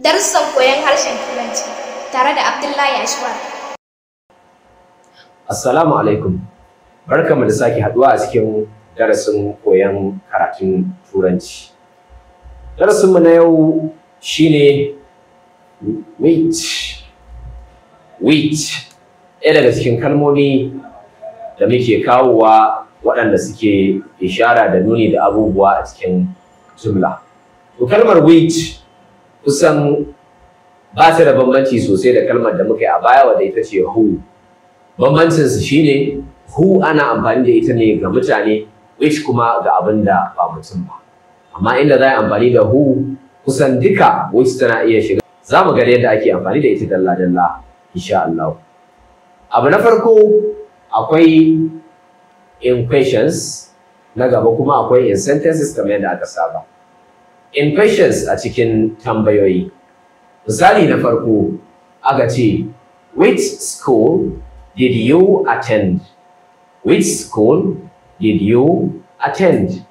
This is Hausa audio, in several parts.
Darussan koyon harshen Turanci tare da Abdullahi Ashwar. Assalamu alaikum. Barkanmu da sake haɗuwa a cikin darasin koyon karatun Turanci. Darasinmu na yau shine wait. Wait. Ɗaya daga cikin kalmomi da muke kawowa waɗanda suke ishara da nuni da abubuwa a cikin jumla. To kalmar wait kusan ba ta da bambanci sosai da kalmar da muka yi a baya wadda ita ce who. Bambancinsu shine who ana amfani da ita ne ga mutane which kuma ga abin da ba mutum ba. Amma inda za a amfani da who kusan duka which tana iya shiga. Za mu ga yadda ake amfani da ita dalla-dalla insha Allah. Abu na farko akwai in questions na gaba kuma akwai in sentences kamar yadda aka saba. In questions a cikin tambayoyi. Misali na farko aka ce which school did you attend? Which school did you attend?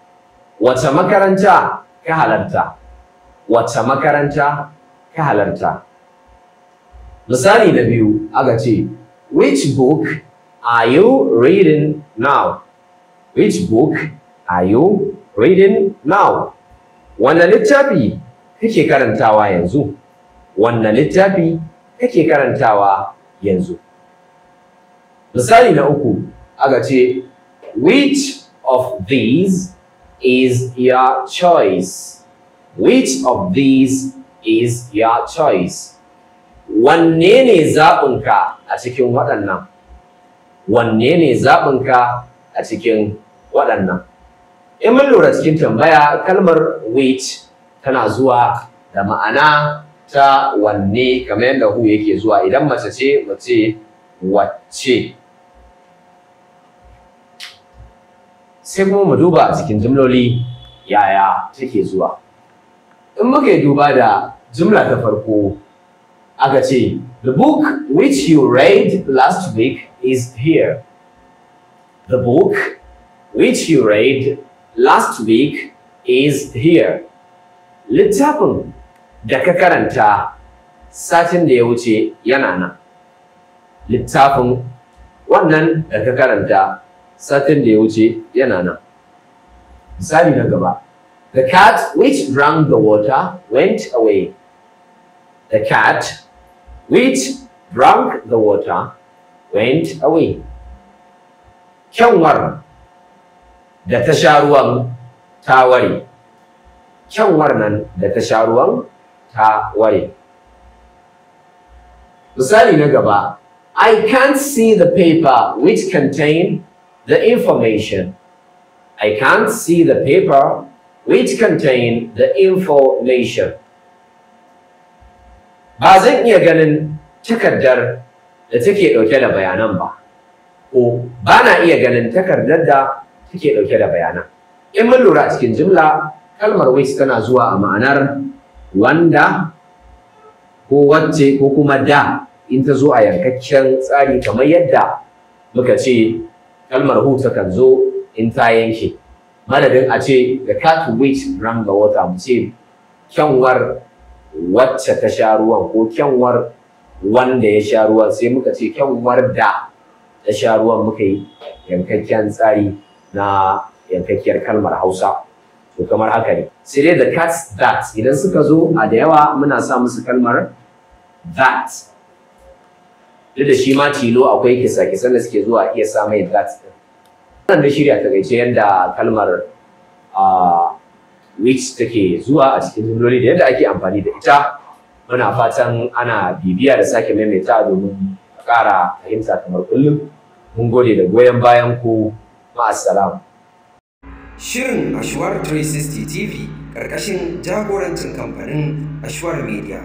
Wace makaranta ka halarta? Wace makaranta ka halarta? Misali na biyu aka ce which book are you reading now? Which book are you reading now? Wanne littafi kake karantawa yanzu? Wanne littafi kake karantawa yanzu? Misali na uku aka ce which of these is your choice? Which of these is your choice? Wanne ne zaɓinka a cikin waɗannan? Wanne ne zaɓinka a cikin waɗannan? In mun lura cikin tambaya kalmar which tana zuwa da ma'ana ta wanne kamar yadda hu yake zuwa idan mace ce mace wacce. Sai kuma mu duba cikin jimloli yaya take zuwa. In muka duba da jimla ta farko aka ce the book which you read last week is here. The book which you read last week is here. Littafin da ka karanta satin da ya wuce yana nan. Littafin wannan da ka karanta satin da ya wuce yana nan. Misali na gaba. The cat which drank the water went away. The cat which drank the water went away. Kyanwar da ta sha ruwan ta ware. Kyanwar nan da ta sha ruwan ta ware. Misali na gaba, I can't see the paper which contain the information. I can't see the paper which contain the information. Ba zan iya ganin takardar da take ɗauke da bayanan ba, ko ba na iya ganin takardar da take ɗauke da bayanan. In mun lura a cikin jimla, kalmar which tana zuwa a ma'anar wanda ko wacce ko kuma da in ta zo a yankakken tsari kamar yadda muka ce kalmar who takan zo in ta yanke. Madadin a ce the cat which drank the water mu ce kyanwar wacce ta sha ruwan ko kyanwar wanda ya sha ruwan sai muka ce kyanwar da ta sha ruwan muka yi yankakken tsari na yankakkiyar kalmar Hausa. To kamar haka ne. Sai dai the cats that idan suka zo a da yawa muna sa musu kalmar that. Duk da shi ma tilo akwai kisa-kisan da suke zuwa iya sa mai that ɗin. Wannan da shirya ta gaice yadda kalmar which take zuwa a cikin jimloli da yadda ake amfani da ita. Muna fatan ana bibiya da sake maimaita domin ƙara fahimta kamar kullum. Mun gode da goyon bayan ku. Ma'assalam. Shirin Ashwar 360 TV ƙarƙashin jagorancin kamfanin Ashwar Media